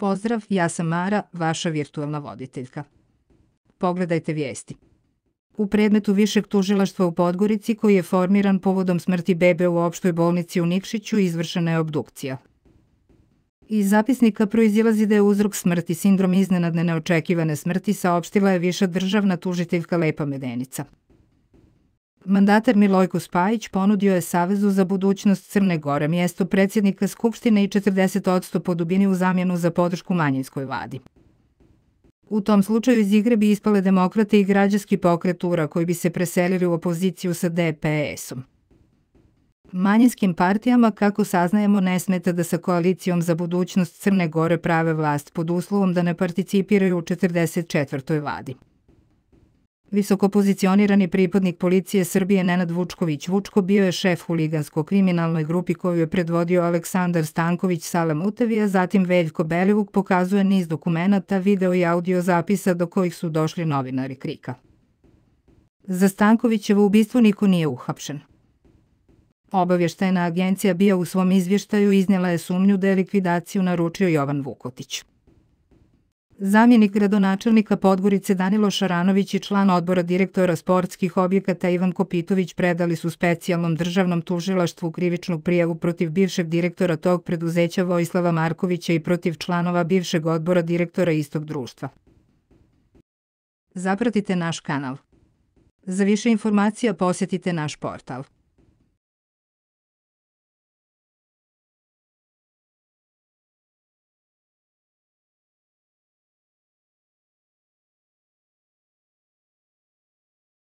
Pozdrav, ja sam Mara, vaša virtualna voditeljka. Pogledajte vijesti. U predmetu Višeg tužilaštva u Podgorici, koji je formiran povodom smrti bebe u opštoj bolnici u Nikšiću, izvršena je obdukcija. Iz zapisnika proizilazi da je uzrok smrti sindrom iznenadne neočekivane smrti saopštila je viša državna tužiteljka Lepa Medenica. Mandatar Milojko Spajić ponudio je Savezu za budućnost Crne Gore mjesto predsjednika Skupštine i 40% po dubini u zamjenu za podršku manjinskoj vladi. U tom slučaju iz igre bi ispale demokrate i građanski pokret URA koji bi se preselili u opoziciju sa DPS-om. Manjinskim partijama, kako saznajemo, ne smeta da sa koalicijom za budućnost Crne Gore prave vlast pod uslovom da ne participiraju u 44. vladi. Visoko pozicionirani pripadnik policije Srbije Nenad Vučković Vučko bio je šef huligansko-kriminalnoj grupi koju je predvodio Aleksandar Stanković Salem Utevija, zatim Veljko Belivuk pokazuje niz dokumenata, video i audio zapisa do kojih su došli novinari Krika. Za Stankovićevo ubistvo niko nije uhapšen. Obavještajna agencija bio u svom izvještaju iznjela je sumnju da je likvidaciju naručio Jovan Vukotić. Zamjenik gradonačelnika Podgorice Danilo Šaranović i član odbora direktora sportskih objekata Ivan Kopitović predali su specijalnom državnom tužilaštvu krivičnu prijavu protiv bivšeg direktora tog preduzeća Vojislava Markovića i protiv članova bivšeg odbora direktora istog društva. Zapratite naš kanal. Za više informacija posjetite naš portal.